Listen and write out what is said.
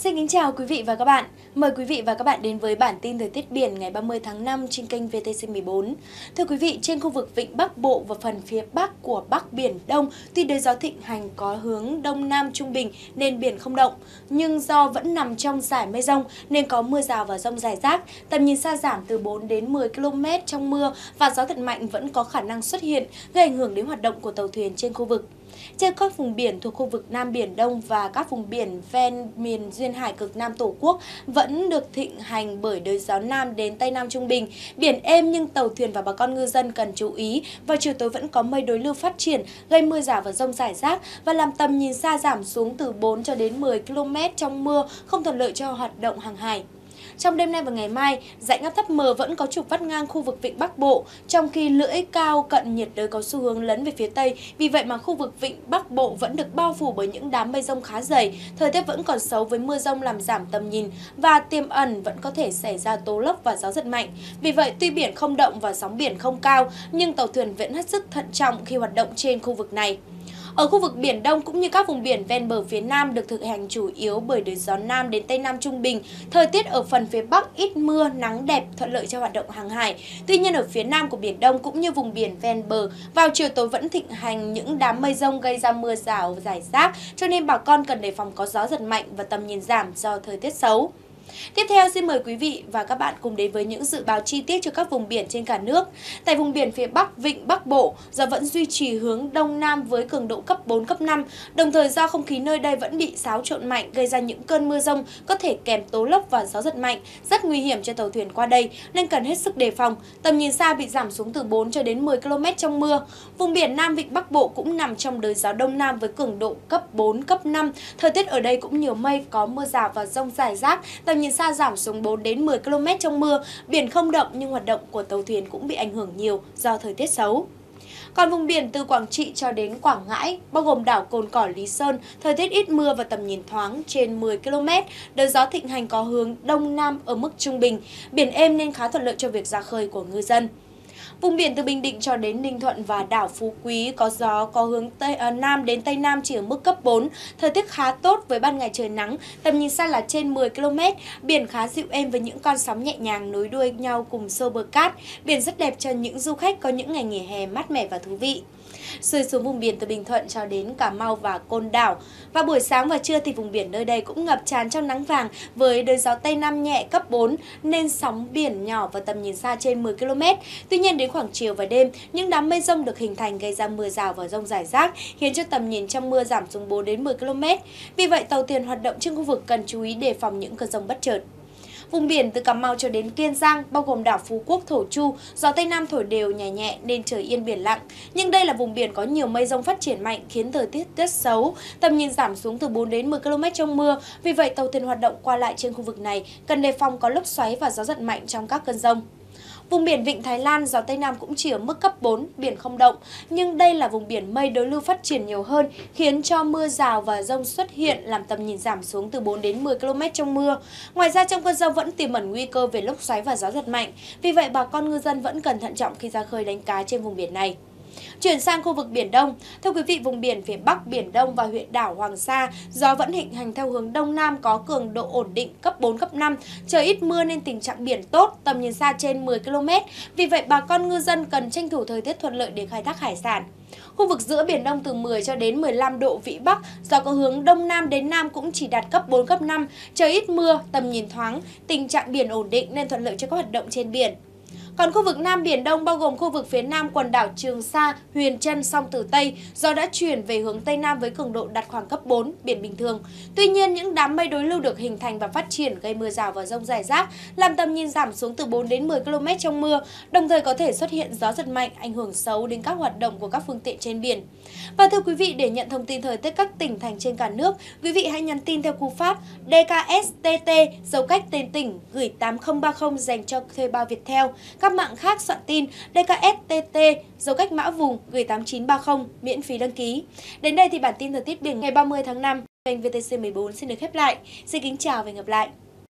Xin kính chào quý vị và các bạn. Mời quý vị và các bạn đến với bản tin thời tiết biển ngày 30 tháng 5 trên kênh VTC14. Thưa quý vị, trên khu vực Vịnh Bắc Bộ và phần phía Bắc của Bắc Biển Đông, tuy đới gió thịnh hành có hướng Đông Nam trung bình nên biển không động, nhưng do vẫn nằm trong giải mây rông nên có mưa rào và rông rải rác, tầm nhìn xa giảm từ 4 đến 10 km trong mưa và gió thật mạnh vẫn có khả năng xuất hiện, gây ảnh hưởng đến hoạt động của tàu thuyền trên khu vực. Trên các vùng biển thuộc khu vực Nam Biển Đông và các vùng biển ven miền duyên hải cực Nam Tổ quốc vẫn được thịnh hành bởi đới gió Nam đến Tây Nam Trung Bình. Biển êm nhưng tàu thuyền và bà con ngư dân cần chú ý. Vào chiều tối vẫn có mây đối lưu phát triển, gây mưa rào và rông rải rác và làm tầm nhìn xa giảm xuống từ 4 cho đến 10 km trong mưa, không thuận lợi cho hoạt động hàng hải. Trong đêm nay và ngày mai, dạnh áp thấp mờ vẫn có trục vắt ngang khu vực vịnh Bắc Bộ, trong khi lưỡi cao cận nhiệt đới có xu hướng lấn về phía Tây. Vì vậy mà khu vực vịnh Bắc Bộ vẫn được bao phủ bởi những đám mây rông khá dày. Thời tiết vẫn còn xấu với mưa rông làm giảm tầm nhìn và tiềm ẩn vẫn có thể xảy ra tố lốc và gió giật mạnh. Vì vậy, tuy biển không động và sóng biển không cao, nhưng tàu thuyền vẫn hết sức thận trọng khi hoạt động trên khu vực này. Ở khu vực Biển Đông cũng như các vùng biển ven bờ phía Nam được thực hành chủ yếu bởi đới gió Nam đến Tây Nam trung bình. Thời tiết ở phần phía Bắc ít mưa, nắng đẹp, thuận lợi cho hoạt động hàng hải. Tuy nhiên ở phía Nam của Biển Đông cũng như vùng biển ven bờ, vào chiều tối vẫn thịnh hành những đám mây rông gây ra mưa rào rải rác, cho nên bà con cần đề phòng có gió giật mạnh và tầm nhìn giảm do thời tiết xấu. Tiếp theo xin mời quý vị và các bạn cùng đến với những dự báo chi tiết cho các vùng biển trên cả nước. Tại vùng biển phía Bắc, Vịnh Bắc Bộ, gió vẫn duy trì hướng Đông Nam với cường độ cấp 4, cấp 5. Đồng thời do không khí nơi đây vẫn bị xáo trộn mạnh gây ra những cơn mưa rông có thể kèm tố lốc và gió giật mạnh, rất nguy hiểm cho tàu thuyền qua đây nên cần hết sức đề phòng. Tầm nhìn xa bị giảm xuống từ 4 cho đến 10 km trong mưa. Vùng biển Nam Vịnh Bắc Bộ cũng nằm trong đới gió Đông Nam với cường độ cấp 4, cấp 5. Thời tiết ở đây cũng nhiều mây, có mưa rào và rông rải rác. Tầm nhìn xa giảm xuống 4 đến 10 km trong mưa, biển không động nhưng hoạt động của tàu thuyền cũng bị ảnh hưởng nhiều do thời tiết xấu. Còn vùng biển từ Quảng Trị cho đến Quảng Ngãi, bao gồm đảo Cồn Cỏ Lý Sơn, thời tiết ít mưa và tầm nhìn thoáng trên 10 km, đời gió thịnh hành có hướng đông nam ở mức trung bình, biển êm nên khá thuận lợi cho việc ra khơi của ngư dân. Vùng biển từ Bình Định cho đến Ninh Thuận và đảo Phú Quý có gió có hướng Tây à, Nam đến Tây Nam chỉ ở mức cấp 4. Thời tiết khá tốt với ban ngày trời nắng, tầm nhìn xa là trên 10 km. Biển khá dịu êm với những con sóng nhẹ nhàng nối đuôi nhau cùng sâu bờ cát. Biển rất đẹp cho những du khách có những ngày nghỉ hè mát mẻ và thú vị xuôi xuống vùng biển từ Bình Thuận cho đến Cà Mau và Côn Đảo. Và buổi sáng và trưa thì vùng biển nơi đây cũng ngập tràn trong nắng vàng với đới gió Tây Nam nhẹ cấp 4 nên sóng biển nhỏ và tầm nhìn xa trên 10 km. Tuy nhiên đến khoảng chiều và đêm, những đám mây rông được hình thành gây ra mưa rào và rông rải rác, khiến cho tầm nhìn trong mưa giảm xuống 4 đến 10 km. Vì vậy, tàu thuyền hoạt động trên khu vực cần chú ý đề phòng những cơn rông bất chợt. Vùng biển từ Cà Mau cho đến Kiên Giang, bao gồm đảo Phú Quốc, Thổ Chu, gió Tây Nam thổi đều nhẹ nhẹ nên trời yên biển lặng. Nhưng đây là vùng biển có nhiều mây rông phát triển mạnh khiến thời tiết rất xấu, tầm nhìn giảm xuống từ 4 đến 10 km trong mưa. Vì vậy, tàu thuyền hoạt động qua lại trên khu vực này cần đề phòng có lốc xoáy và gió giật mạnh trong các cơn rông. Vùng biển Vịnh Thái Lan, gió Tây Nam cũng chỉ ở mức cấp 4, biển không động. Nhưng đây là vùng biển mây đối lưu phát triển nhiều hơn, khiến cho mưa rào và rông xuất hiện, làm tầm nhìn giảm xuống từ 4 đến 10 km trong mưa. Ngoài ra trong cơn rông vẫn tiềm ẩn nguy cơ về lốc xoáy và gió giật mạnh. Vì vậy bà con ngư dân vẫn cần thận trọng khi ra khơi đánh cá trên vùng biển này. Chuyển sang khu vực Biển Đông, thưa quý vị, vùng biển phía Bắc Biển Đông và huyện đảo Hoàng Sa, gió vẫn hình hành theo hướng Đông Nam có cường độ ổn định cấp 4, cấp 5. Trời ít mưa nên tình trạng biển tốt, tầm nhìn xa trên 10 km. Vì vậy, bà con ngư dân cần tranh thủ thời tiết thuận lợi để khai thác hải sản. Khu vực giữa Biển Đông từ 10 cho đến 15 độ Vĩ Bắc, gió có hướng Đông Nam đến Nam cũng chỉ đạt cấp 4, cấp 5. Trời ít mưa, tầm nhìn thoáng, tình trạng biển ổn định nên thuận lợi cho các hoạt động trên biển. Còn khu vực Nam Biển Đông bao gồm khu vực phía Nam quần đảo Trường Sa, Huyền Trân, Song Tử Tây gió đã chuyển về hướng Tây Nam với cường độ đạt khoảng cấp 4, biển bình thường. Tuy nhiên, những đám mây đối lưu được hình thành và phát triển gây mưa rào và rông rải rác, làm tầm nhìn giảm xuống từ 4 đến 10 km trong mưa, đồng thời có thể xuất hiện gió giật mạnh ảnh hưởng xấu đến các hoạt động của các phương tiện trên biển. Và thưa quý vị, để nhận thông tin thời tiết các tỉnh thành trên cả nước, quý vị hãy nhắn tin theo cú pháp DKSTT dấu cách tên tỉnh gửi 8030 dành cho thuê bao Viettel. Các các mạng khác soạn tin DKSTT dấu cách mã vùng, gửi 8930 miễn phí đăng ký. Đến đây thì bản tin thời tiết biển ngày 30 tháng 5 kênh VTC14 xin được khép lại. Xin kính chào và hẹn gặp lại.